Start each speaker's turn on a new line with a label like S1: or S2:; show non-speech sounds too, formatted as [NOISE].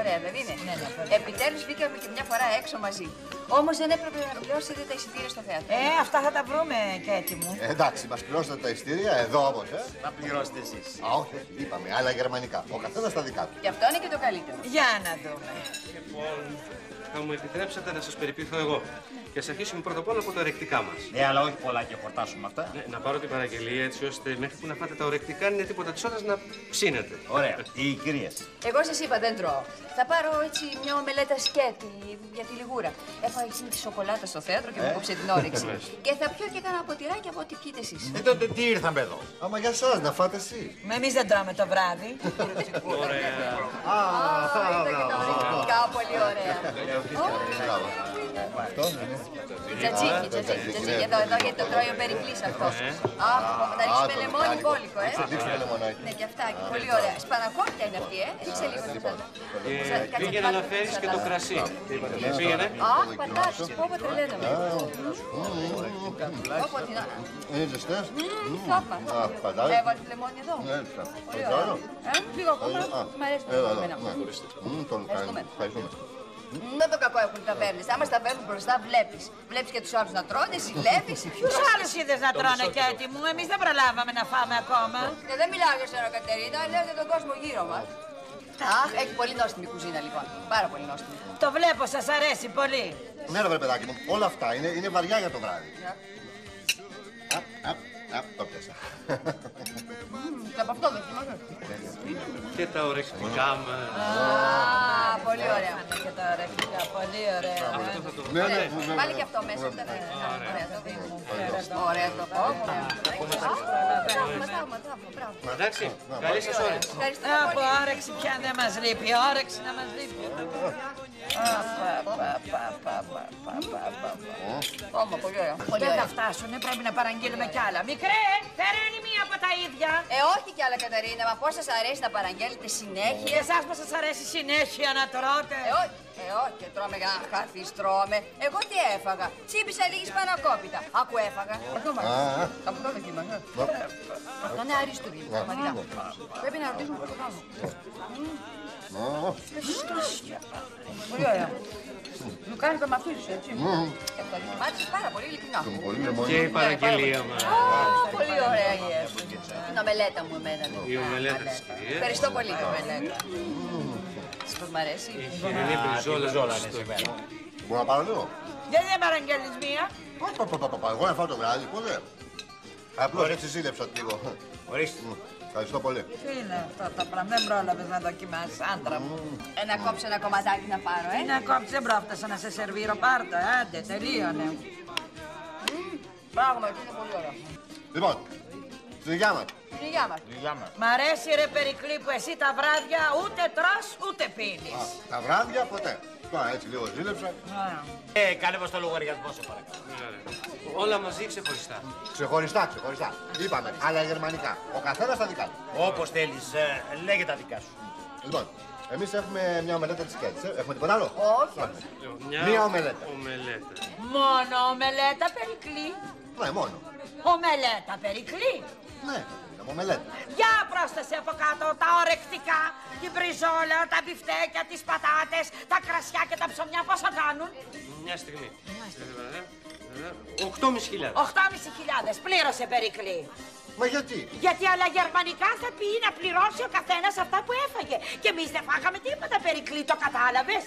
S1: Ωραία, δεν είναι.
S2: Ναι, ναι, πολύ.
S1: Επιτέλους βγήκαμε και μια φορά έξω μαζί. Όμως δεν έπρεπε να πληρώσετε τα εισιτήρια στο θέατρο.
S2: Ε, αυτά θα τα βρούμε και έτοιμο.
S3: Ε, εντάξει, μας πληρώσατε τα ειστήρια εδώ όμως, ε.
S4: Να πληρώσετε εσείς.
S3: Α, όχι, όχι, είπαμε, άλλα γερμανικά. Ο καθένας τα δικά του.
S1: Και αυτό είναι και το καλύτερο.
S2: Για να δούμε.
S5: Λοιπόν, θα μου επιτρέψετε να σας περιποιηθώ εγώ. Και ας αρχίσουμε πρώτα απ' όλα από τα ορεκτικά μας.
S4: Ναι, αλλά όχι πολλά και χορτάσουμε αυτά.
S5: Ναι, να πάρω την παραγγελία έτσι ώστε μέχρι που να φάτε τα ορεκτικά είναι τίποτα της ώρας να ψήνετε.
S4: Ωραία. Οι κυρίες.
S1: Εγώ σας είπα δεν τρώω. Θα πάρω έτσι μια ομελέτα σκέτη για τη λιγούρα. Έφαγα έτσι με τη σοκολάτα στο θέατρο και μου κόψε την όρεξη. και θα πιω και κανένα ποτηράκι από ό,τι πιείτε εσείς.
S4: Ε, τότε τι ήρθαμε εδώ.
S3: Άμα για εσάς, να φάτε εσεί.
S2: Μα εμείς δεν τρώμε το βράδυ.
S5: Ωραία.
S3: Α,
S1: Είδα και τα ορεκτικά, πολύ ωραία.
S3: Μπράβο. Αυτό είναι.
S1: Τζατζίκι, τζατζίκι, τζατζίκι. Εδώ, εδώ, γιατί το τρώει ο Περικλής αυτός. Αχ, θα ρίξει με λεμόνι μπόλικο, ε.
S3: Δείξτε το λεμονάκι.
S1: Ναι, και αυτά, και πολύ ωραία. Σπανακόπια είναι αυτή, ε. Ρίξε λίγο το ψάρι.
S5: Ε, πήγαινε να φέρεις και το κρασί. Πήγαινε.
S1: Αχ, πατάτες, πω πω τρελαίνομαι. Πω πω την...
S3: Είναι ζεστές.
S1: Μμμ, θαύμα.
S3: Α, πατάτες.
S1: Έβαλες λεμόνι εδώ.
S3: Ναι, έτσι.
S1: Πολύ
S3: Το άλλο.
S1: ωραία. Ε, Λίγο ακόμα,
S3: Α,
S1: μ' αρέσει το
S3: έλα εδώ,
S1: εμένα.
S3: ναι. Μμ, τον
S1: Ευχαριστούμε.
S3: Ευχαριστούμε.
S1: Με το κακό έχουν οι ταβέρνες. Άμα στα φέρνουν μπροστά, βλέπεις. Βλέπεις και τους άλλους να τρώνε, συλλεύεις.
S2: Ποιου [LAUGHS] άλλους είδες να τρώνε και έτοιμου. Εμείς δεν προλάβαμε να φάμε ακόμα.
S1: Και δεν μιλάω για σένα, Κατερίνα, λέω για τον κόσμο γύρω μας. Αχ, έχει πολύ νόστιμη κουζίνα λοιπόν. Πάρα πολύ νόστιμη.
S2: Το βλέπω, σας αρέσει πολύ.
S3: Ναι, ρε παιδάκι μου, όλα αυτά είναι, είναι βαριά για το βράδυ. Απ, απ, απ, το πιάσα.
S1: Και από αυτό δεν θυμάσαι.
S5: Και τα ορεκτικά
S1: μας πολύ ωραία.
S2: Μου και τα ρεφικά, πολύ ωραία.
S3: Ναι, ναι, ναι. Πάλι
S1: και αυτό μέσα από τα Ωραία. Το
S2: δίνουμε.
S1: Ωραία. Το κόμμα.
S5: Εντάξει, καλή σας
S1: όρεξη.
S2: Από όρεξη πια δεν μας λείπει, όρεξη να μας λείπει.
S1: Πάμε, πολύ ωραία.
S2: Δεν θα φτάσουν, πρέπει να παραγγείλουμε κι άλλα. Μικρέ, φέρνει μία από τα ίδια.
S1: Ε, όχι κι άλλα, Καταρίνα, μα πώ σα αρέσει να
S2: παραγγέλλετε
S1: συνέχεια.
S2: Εσά πώς σα αρέσει συνέχεια να τρώτε.
S1: Ε, όχι. Ε, όχι, τρώμε για να χαθεί, τρώμε. Εγώ τι έφαγα. Τσίπησα λίγης πανακόπιτα. Ακού έφαγα. Από το δοκίμασα. Αυτό είναι αριστούργη. Πρέπει να ρωτήσουμε πώ το κάνω.
S3: Α,
S1: Πολύ ωραία. Μου κάνει το μαθήσεις, έτσι. Ευχαριστώ. Μ' άρεσε πάρα πολύ ειλικρινά.
S3: Πολύ λεμόνι.
S5: Και η παραγγελία μας.
S1: Α, πολύ ωραία η Εύη. Την ομελέτα μου εμένα. ναι.
S5: Η ομελέτα της κυρίας.
S1: Ευχαριστώ πολύ την ομελέτα. Σας πώς μ' αρέσει.
S5: Η χοιρινή μπριζόλα
S4: Ζόλα
S5: στο
S4: είναι σήμερα.
S3: Μπορώ να πάρω λίγο;
S2: Γιατί δεν παραγγέλνεις μία.
S3: Πα, πα, πα, πα, πα, Εγώ να φάω το βράδυ, πώς δεν. Απλώς έτσι σύλλεψα λίγο.
S4: Ορίστε.
S3: Μ, Ευχαριστώ πολύ.
S2: Τι είναι αυτό το πράγμα, δεν πρόλαβες να δοκιμάσεις, άντρα μου.
S1: Ένα κόψω ένα κομματάκι να πάρω, ε.
S2: Να κόψεις, δεν πρόφτασα να σε σερβίρω, πάρτα, άντε, τελείωνε.
S1: Πράγματι είναι πολύ ωραίο.
S3: Λοιπόν, στην υγειά μας.
S1: Την υγειά μας.
S2: Μ' αρέσει ρε Περικλή που εσύ τα βράδια ούτε τρως ούτε
S3: Α,
S2: πίνεις.
S3: Τα βράδια ποτέ. Τώρα έτσι λίγο ζήλεψα.
S4: Ε, κάνε μας το λογαριασμό σε παρακαλώ.
S5: Όλα μαζί ξεχωριστά.
S3: Ξεχωριστά, ξεχωριστά. Είπαμε, άλλα γερμανικά. Ο καθένας τα δικά του.
S4: Όπως θέλεις, ε, λέγε τα δικά σου.
S3: Λοιπόν, εμείς έχουμε μια ομελέτα της σκέτης. ε. Έχουμε τίποτα άλλο;
S1: Όχι.
S5: Μια
S3: Μία ομελέτα.
S5: ομελέτα.
S2: Μόνο ομελέτα Περικλή.
S3: Ναι, μόνο.
S2: Ομελέτα Περικλή.
S3: Ναι, είναι ομελέτα.
S2: Για πρόσθεσε από κάτω τα ορεκτικά, την μπριζόλα, τα μπιφτέκια, τις πατάτες, τα κρασιά και τα ψωμιά πόσα κάνουν.
S5: Μια στιγμή. Οκτώ χιλιάδες.
S2: 8.500 πλήρωσε Περικλή.
S3: Μα γιατί;
S2: Γιατί άλλα γερμανικά θα πει να πληρώσει ο καθένας αυτά που έφαγε. Και εμείς δεν φάγαμε τίποτα Περικλή, το κατάλαβες;